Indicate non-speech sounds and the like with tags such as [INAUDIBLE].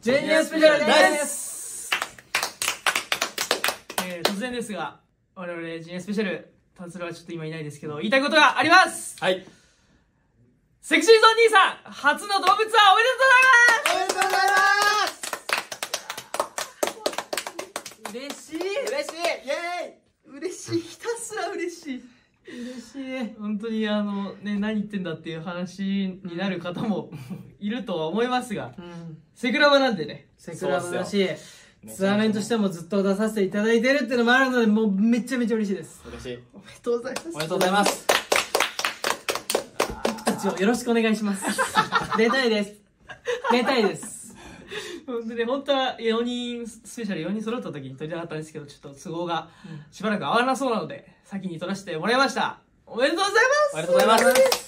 ジェニアスペシャルです。えー突然ですが我々ジェニアスペシャル達郎はちょっと今いないですけど言いたいことがあります。はい。セクシーゾン兄さん初の動物はおめでとうおめでとうございございます。嬉しい。ます嬉しい。イエ嬉しいひたすら嬉しい嬉しい。本当にあのね何言ってんだっていう話になる方も [LAUGHS] いるとは思いますがうん。セクラバなんでね。セクラブだしツアーメンとしてもずっと出させていただいてるっていうのもあるのでもうめちゃめちゃ嬉しいです。嬉しい。おめでとうございます。おめでとうございます。たちをよろしくお願いします。[LAUGHS] 出たいです。出たいです本当に本当は4人スペシャル4人揃った時に撮りたかったんですけどちょっと都合がしばらく合わなそうなので先に撮らせてもらいました。おめでとうございます。おめでとうございます